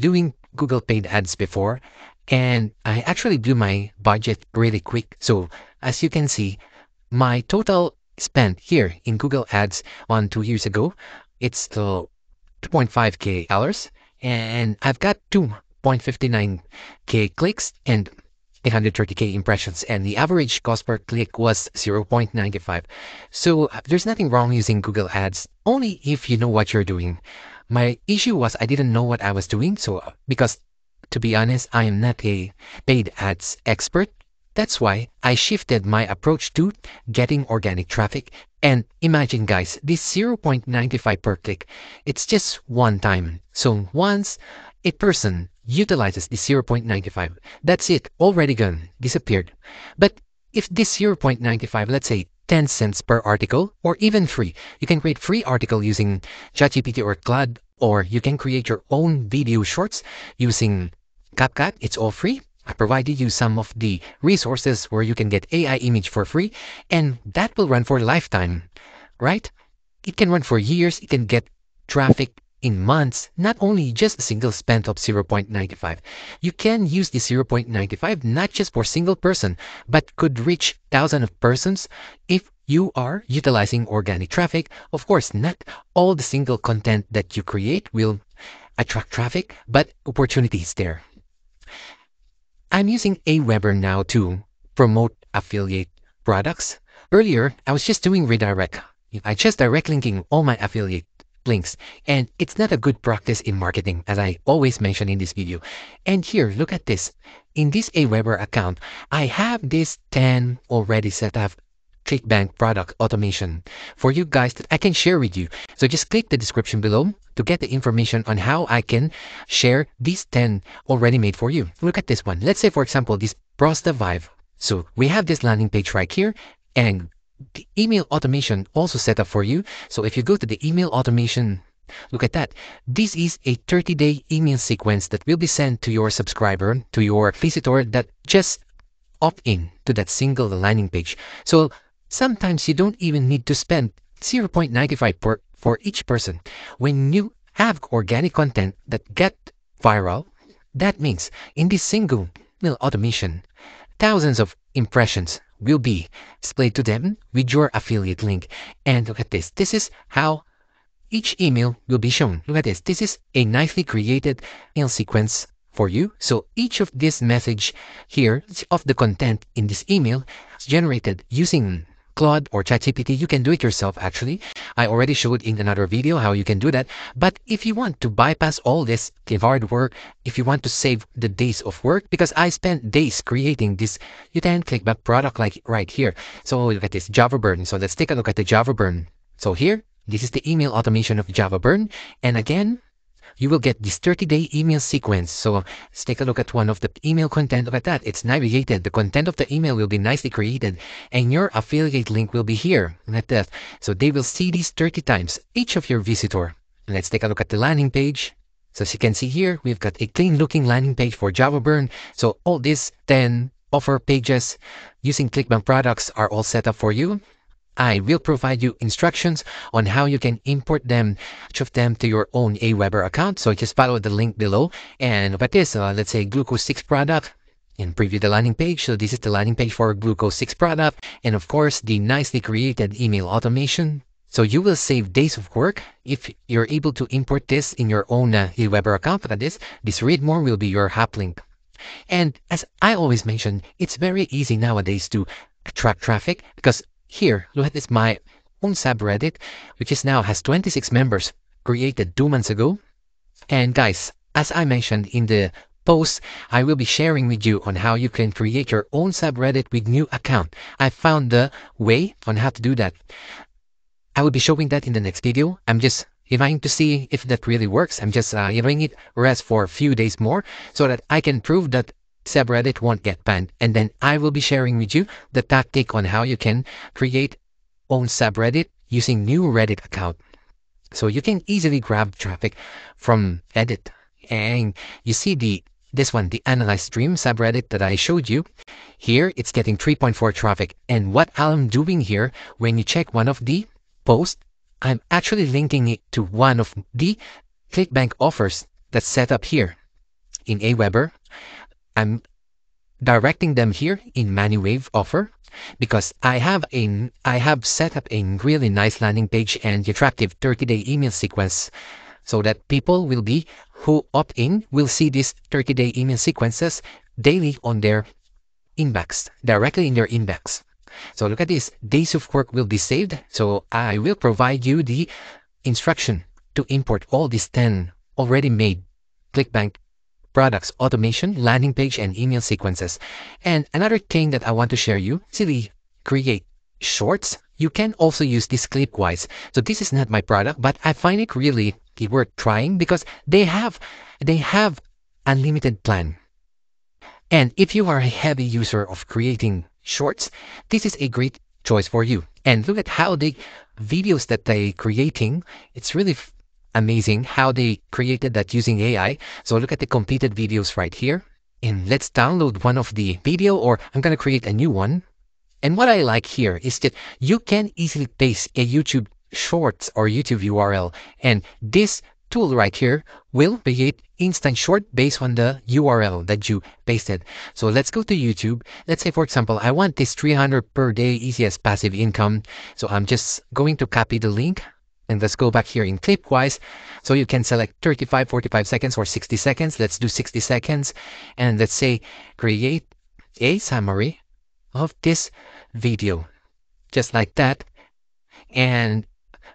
doing Google paid ads before and I actually do my budget really quick. So as you can see, my total spent here in Google ads one, two years ago, it's still 2.5k dollars and I've got 2.59k clicks and 830k impressions and the average cost per click was 0.95 so there's nothing wrong using google ads only if you know what you're doing my issue was i didn't know what i was doing so uh, because to be honest i am not a paid ads expert that's why I shifted my approach to getting organic traffic. And imagine guys, this 0.95 per click, it's just one time. So once a person utilizes the 0.95, that's it, already gone, disappeared. But if this 0.95, let's say 10 cents per article, or even free, you can create free article using ChatGPT or Claude, or you can create your own video shorts using CapCut, it's all free. I provided you some of the resources where you can get AI image for free, and that will run for a lifetime, right? It can run for years, it can get traffic in months, not only just a single spend of 0.95. You can use the 0.95 not just for single person, but could reach thousands of persons if you are utilizing organic traffic. Of course, not all the single content that you create will attract traffic, but opportunities there. I'm using Aweber now to promote affiliate products. Earlier, I was just doing redirect. I just direct linking all my affiliate links and it's not a good practice in marketing as I always mention in this video. And here, look at this. In this Aweber account, I have this 10 already set up ClickBank product automation for you guys that I can share with you. So just click the description below to get the information on how I can share these 10 already made for you. Look at this one. Let's say, for example, this ProstaVive. So we have this landing page right here and the email automation also set up for you. So if you go to the email automation Look at that. This is a 30-day email sequence that will be sent to your subscriber, to your visitor that just opt in to that single landing page. So Sometimes you don't even need to spend 0.95 per, for each person. When you have organic content that get viral, that means in this single email automation, thousands of impressions will be displayed to them with your affiliate link. And look at this. This is how each email will be shown. Look at this. This is a nicely created email sequence for you. So each of this message here of the content in this email is generated using Claude or ChatGPT, you can do it yourself actually. I already showed in another video how you can do that. But if you want to bypass all this hard work, if you want to save the days of work, because I spent days creating this, you can ClickBank product like right here. So look at this Java Burn. So let's take a look at the Java Burn. So here, this is the email automation of Java Burn. And again, you will get this 30-day email sequence. So um, let's take a look at one of the email content. Look at that. It's navigated. The content of the email will be nicely created and your affiliate link will be here. Like that. So they will see these 30 times, each of your visitor. Let's take a look at the landing page. So as you can see here, we've got a clean looking landing page for Java Burn. So all these 10 offer pages using ClickBank products are all set up for you. I will provide you instructions on how you can import them, each of them to your own Aweber account. So just follow the link below. And what is, uh, let's say, Glucose 6 product and preview the landing page. So this is the landing page for Glucose 6 product. And of course, the nicely created email automation. So you will save days of work if you're able to import this in your own uh, Aweber account. But this, this read more will be your hop link. And as I always mention, it's very easy nowadays to attract traffic because here, look at this, my own subreddit, which is now has 26 members, created two months ago. And guys, as I mentioned in the post, I will be sharing with you on how you can create your own subreddit with new account. I found the way on how to do that. I will be showing that in the next video. I'm just trying to see if that really works. I'm just uh, it rest for a few days more so that I can prove that subreddit won't get banned. And then I will be sharing with you the tactic on how you can create own subreddit using new Reddit account. So you can easily grab traffic from Reddit. And you see the this one, the Analyze Stream subreddit that I showed you. Here, it's getting 3.4 traffic. And what I'm doing here, when you check one of the posts, I'm actually linking it to one of the ClickBank offers that's set up here. in Aweber. I'm directing them here in ManyWave offer because I have a I have set up a really nice landing page and attractive 30-day email sequence so that people will be who opt in will see these 30-day email sequences daily on their inbox, directly in their inbox. So look at this, days of work will be saved. So I will provide you the instruction to import all these 10 already made ClickBank products, automation, landing page, and email sequences. And another thing that I want to share you, silly create shorts. You can also use this Clipwise. So this is not my product, but I find it really worth trying because they have they have unlimited plan. And if you are a heavy user of creating shorts, this is a great choice for you. And look at how the videos that they creating, it's really amazing how they created that using AI. So look at the completed videos right here. And let's download one of the video or I'm going to create a new one. And what I like here is that you can easily paste a YouTube shorts or YouTube URL. And this tool right here will create instant short based on the URL that you pasted. So let's go to YouTube. Let's say, for example, I want this 300 per day easiest passive income. So I'm just going to copy the link and let's go back here in Clipwise. So you can select 35, 45 seconds or 60 seconds. Let's do 60 seconds. And let's say create a summary of this video. Just like that. And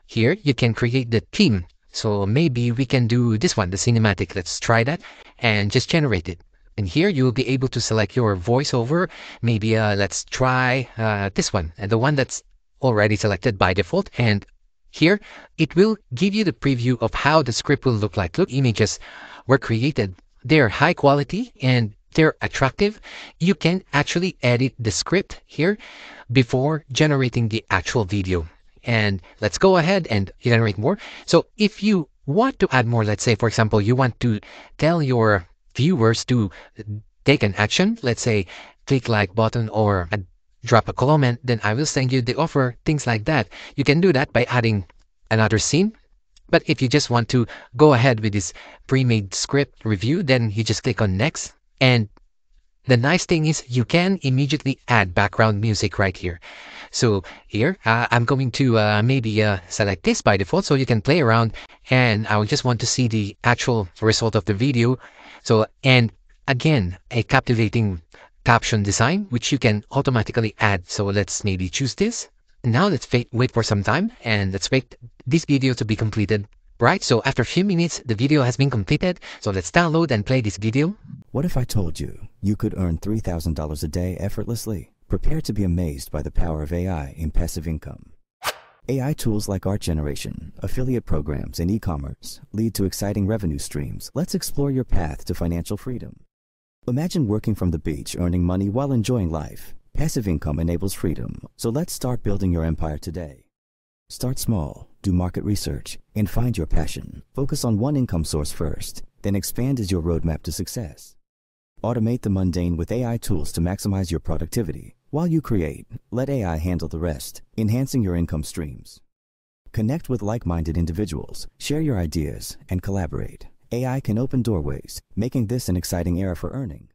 here you can create the theme. So maybe we can do this one, the cinematic. Let's try that and just generate it. And here you will be able to select your voiceover. Maybe uh, let's try uh, this one, the one that's already selected by default. And here, it will give you the preview of how the script will look like. Look, images were created. They're high quality and they're attractive. You can actually edit the script here before generating the actual video. And let's go ahead and generate more. So if you want to add more, let's say, for example, you want to tell your viewers to take an action, let's say, click like button or drop a comment, then I will send you the offer, things like that. You can do that by adding another scene. But if you just want to go ahead with this pre-made script review, then you just click on next. And the nice thing is you can immediately add background music right here. So here, uh, I'm going to uh, maybe uh, select this by default so you can play around and I just want to see the actual result of the video. So, and again, a captivating caption design, which you can automatically add. So let's maybe choose this. Now let's wait for some time and let's wait this video to be completed. Right, so after a few minutes, the video has been completed. So let's download and play this video. What if I told you you could earn $3,000 a day effortlessly? Prepare to be amazed by the power of AI in passive income. AI tools like art generation, affiliate programs, and e-commerce lead to exciting revenue streams. Let's explore your path to financial freedom. Imagine working from the beach, earning money while enjoying life. Passive income enables freedom, so let's start building your empire today. Start small, do market research, and find your passion. Focus on one income source first, then expand as your roadmap to success. Automate the mundane with AI tools to maximize your productivity. While you create, let AI handle the rest, enhancing your income streams. Connect with like-minded individuals, share your ideas, and collaborate. AI can open doorways, making this an exciting era for earning.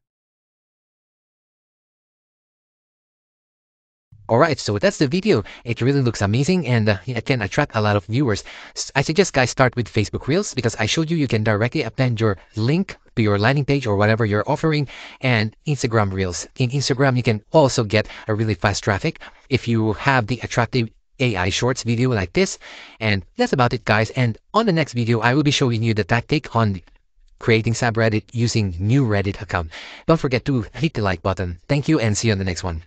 Alright, so that's the video. It really looks amazing and uh, it can attract a lot of viewers. I suggest guys start with Facebook Reels because I showed you you can directly append your link to your landing page or whatever you're offering and Instagram Reels. In Instagram, you can also get a really fast traffic if you have the attractive AI Shorts video like this. And that's about it, guys. And on the next video, I will be showing you the tactic on creating subreddit using new Reddit account. Don't forget to hit the like button. Thank you and see you on the next one.